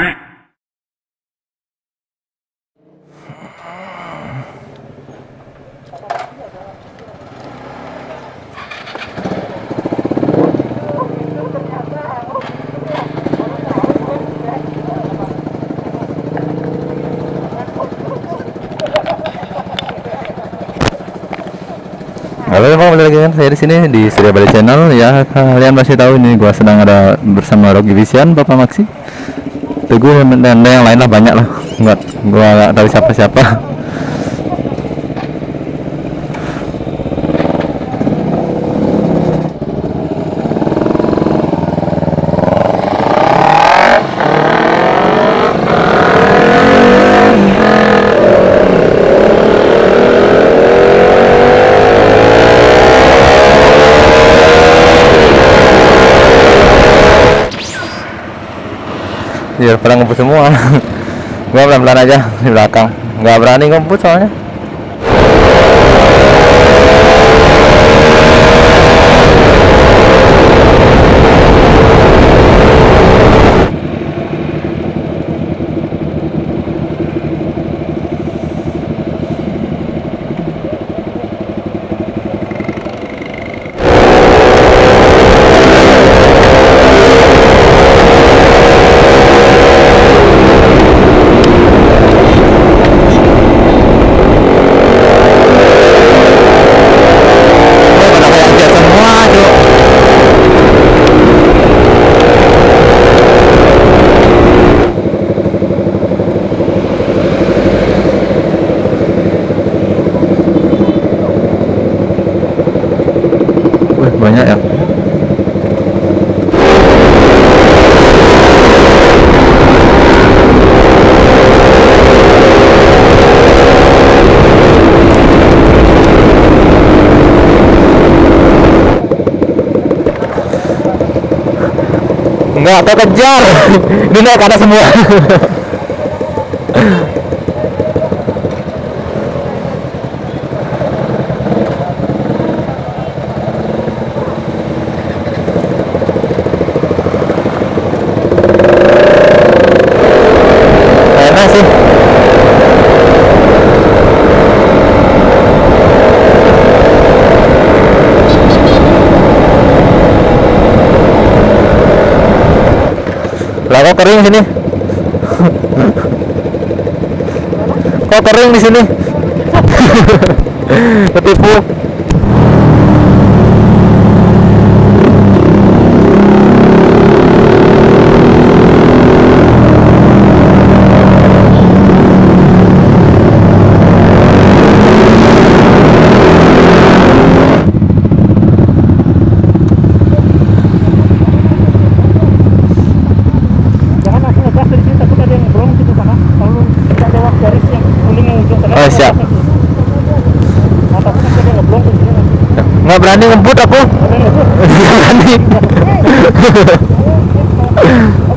Halo teman balik lagi kan? Saya di sini di Surya Bali Channel. Ya kalian masih tahu ini gua sedang ada bersama Rocky Vision Bapak Maxi Teguh dan, dan yang lain lah banyak lah. Nggak gua nggak tahu siapa siapa biar pada ngumpul semua. Gua pelan-pelan aja di belakang. Nggak berani ngumpul soalnya pada kayak dia semua cuk Wih, banyak ya Enggak, kau kejar. Ini naik semua. kok kering sini? kok kering di sini? Ketipu. Jangan langsung ngegas dari sini takut ada yang belum situ sana. Kalau tidak lewat garis yang kuning yang ujung sana. Oh, siap. Nah, takut nanti ada yang ngeblong ke sini nanti. Nggak berani ngebut aku. Nggak berani.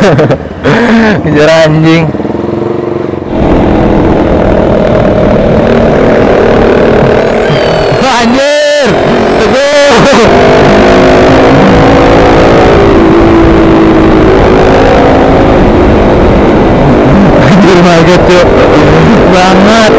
Kejar anjing. Anjir. Teguh. Anjir banget cuk. Banget.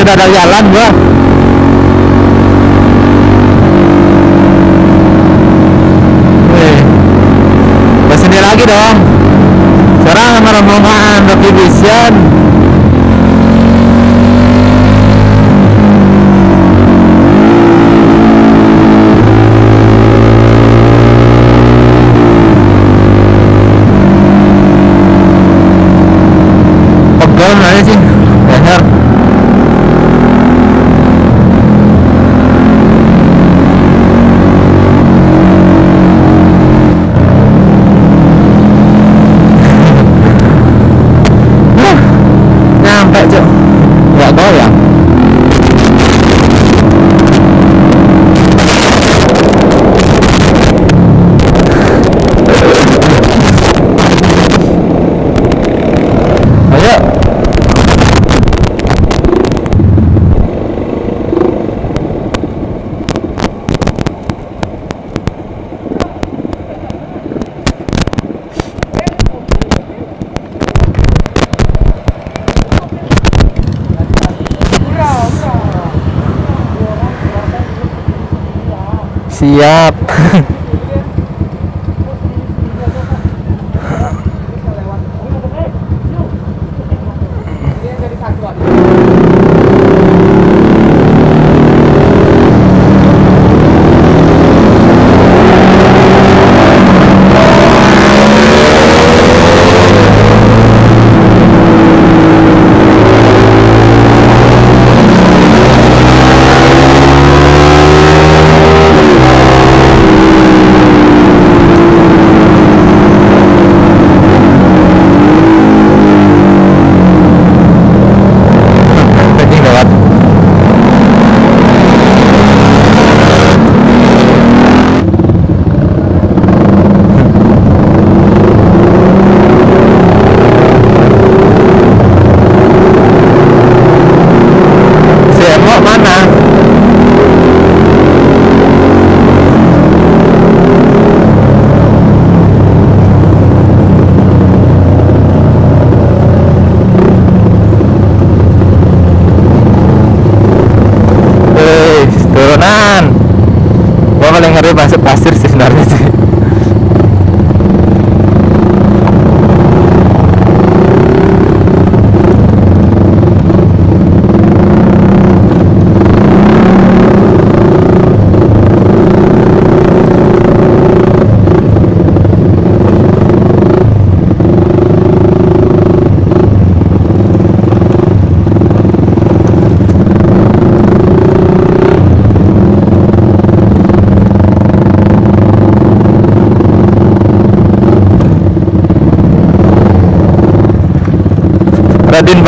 udah ada jalan gua. Wih. Lagi dong. Sekarang sama rombongan Rocky Vision siap.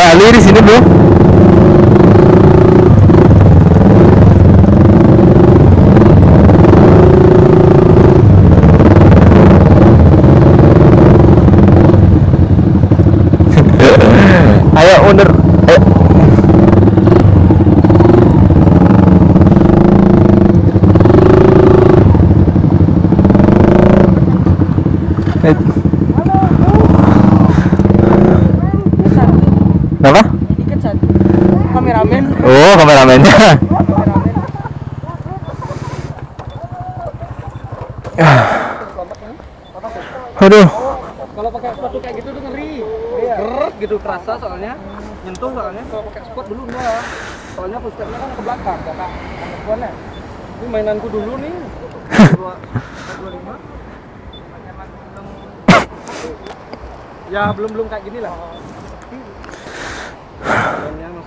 Bali di sini bu. ayo owner. Eh. Kenapa? Dikit satu. Kameramen. Oh, kameramennya. Kameramen. Aduh. Kalau pakai sepatu kayak gitu tuh ngeri. Gerak gitu kerasa soalnya. Nyentuh soalnya kalau pakai sport dulu enggak. Soalnya footstepnya kan ke belakang, gak kak. Depannya. Ini mainanku dulu nih. Dua, dua lima. Ya belum belum kayak gini lah.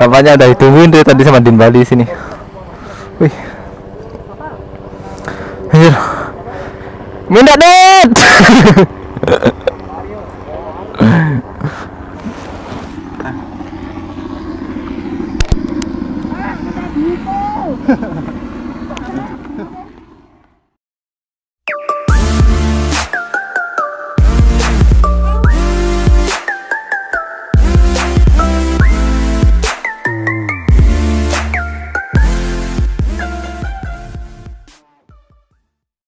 Bapaknya udah ditungguin tuh tadi sama Din Bali sini. Wih. Anjir. Minta net.